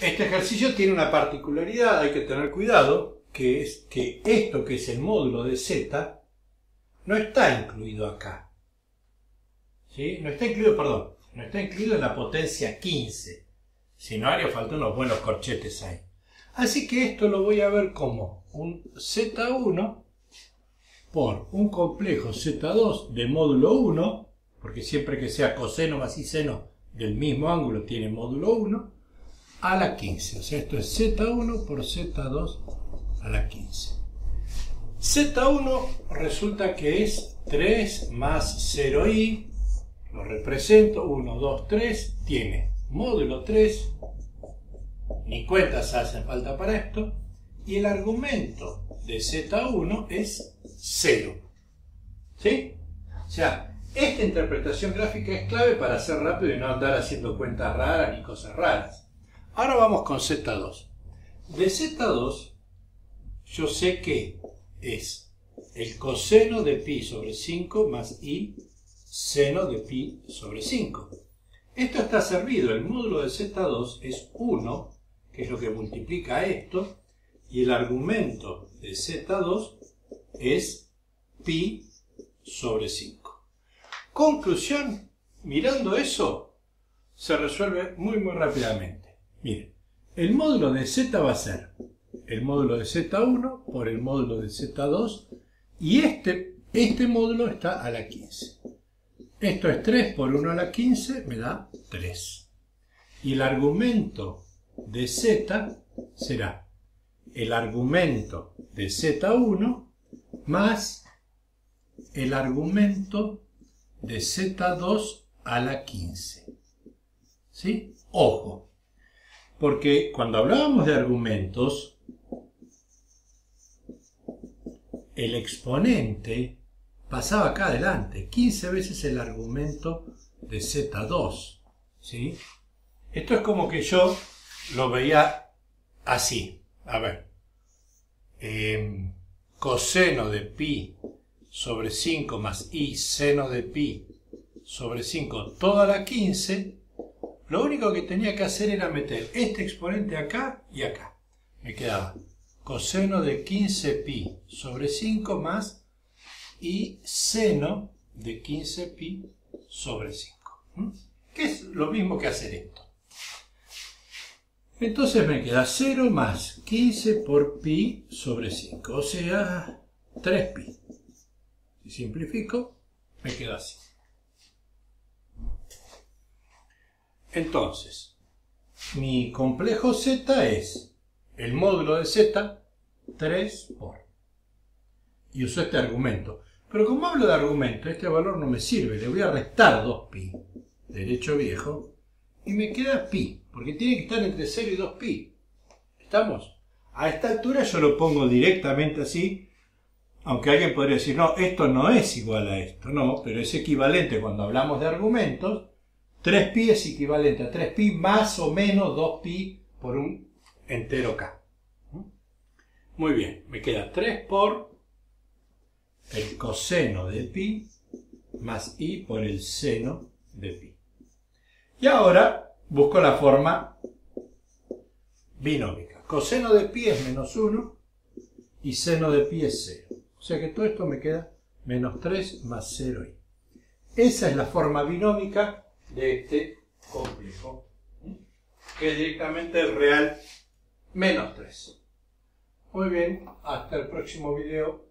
Este ejercicio tiene una particularidad, hay que tener cuidado, que es que esto que es el módulo de z no está incluido acá. ¿Sí? No está incluido, perdón, no está incluido en la potencia 15. Si no, haría falta unos buenos corchetes ahí. Así que esto lo voy a ver como un z1 por un complejo z2 de módulo 1, porque siempre que sea coseno más y seno del mismo ángulo tiene módulo 1, a la 15. O sea, esto es Z1 por Z2 a la 15. Z1 resulta que es 3 más 0i, lo represento, 1, 2, 3, tiene módulo 3, ni cuentas hacen falta para esto, y el argumento de Z1 es 0. ¿Sí? O sea, esta interpretación gráfica es clave para hacer rápido y no andar haciendo cuentas raras ni cosas raras. Ahora vamos con Z2. De Z2 yo sé que es el coseno de pi sobre 5 más i seno de pi sobre 5. Esto está servido, el módulo de Z2 es 1, que es lo que multiplica esto, y el argumento de Z2 es pi sobre 5. Conclusión, mirando eso, se resuelve muy muy rápidamente. Miren, el módulo de z va a ser el módulo de z1 por el módulo de z2 y este, este módulo está a la 15. Esto es 3 por 1 a la 15, me da 3. Y el argumento de z será el argumento de z1 más el argumento de z2 a la 15. ¿Sí? Ojo, porque cuando hablábamos de argumentos, el exponente pasaba acá adelante, 15 veces el argumento de Z2. ¿sí? Esto es como que yo lo veía así. A ver. Em, coseno de pi sobre 5 más i seno de pi sobre 5 toda la 15 lo único que tenía que hacer era meter este exponente acá y acá. Me quedaba coseno de 15pi sobre 5 más y seno de 15pi sobre 5. Que es lo mismo que hacer esto. Entonces me queda 0 más 15 por pi sobre 5, o sea, 3pi. Si simplifico, me queda así. Entonces, mi complejo z es el módulo de z 3 por. Y uso este argumento. Pero como hablo de argumento, este valor no me sirve. Le voy a restar 2pi, derecho viejo, y me queda pi, porque tiene que estar entre 0 y 2pi. ¿Estamos? A esta altura yo lo pongo directamente así, aunque alguien podría decir, no, esto no es igual a esto. No, pero es equivalente cuando hablamos de argumentos 3pi es equivalente a 3pi más o menos 2pi por un entero k. Muy bien, me queda 3 por el coseno de pi más i por el seno de pi. Y ahora busco la forma binómica. Coseno de pi es menos 1 y seno de pi es 0. O sea que todo esto me queda menos 3 más 0i. Esa es la forma binómica de este complejo, que es directamente real menos 3. Muy bien, hasta el próximo video.